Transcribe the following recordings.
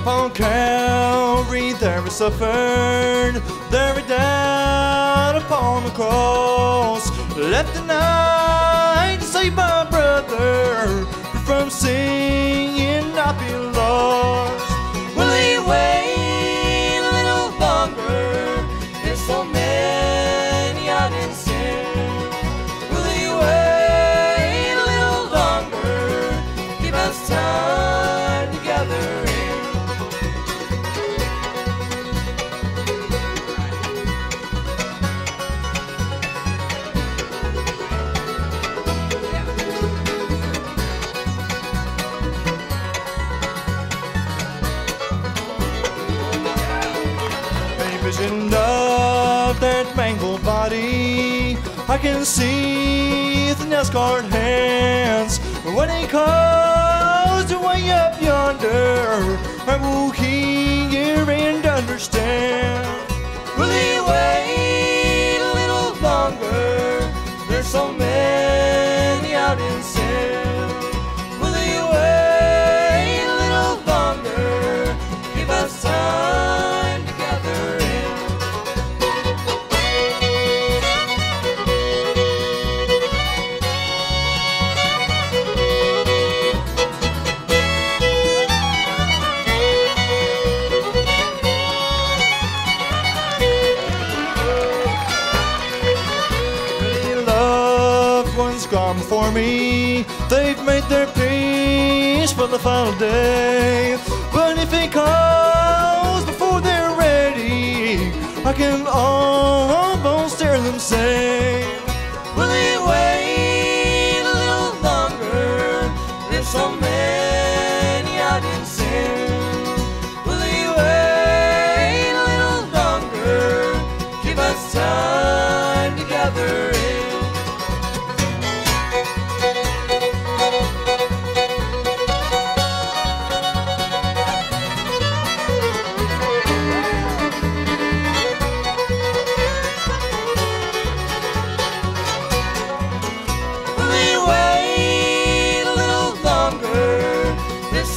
Upon Calvary there he suffered, there he died upon the cross. Left the night save my brother from singing vision of that mangled body. I can see the nail-scarred hands. When he calls way up yonder, I will hear and understand. Will he wait a little longer? There's so many gone for me. They've made their peace for the final day. But if he calls before they're ready, I can almost hear them say,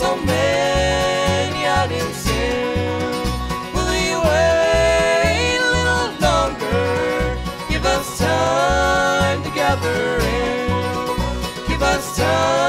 so many I didn't send. Will you wait a little longer? Give us time to gather in. Give us time.